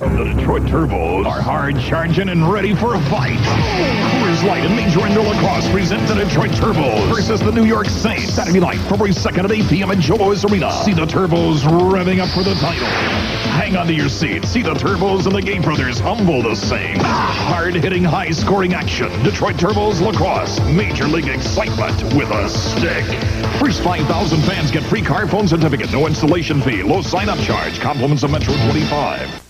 The Detroit Turbos are hard charging and ready for a fight. Coors Light and Major Indoor Lacrosse present the Detroit Turbos versus the New York Saints. Saturday night, February 2nd at 8 p.m. at Joe Louis Arena. See the Turbos revving up for the title. Hang on to your seat. See the Turbos and the Gait Brothers humble the Saints. Hard-hitting, high-scoring action. Detroit Turbos Lacrosse. Major League excitement with a stick. First 5,000 fans get free car phone certificate. No installation fee. Low sign-up charge. Compliments of Metro 25.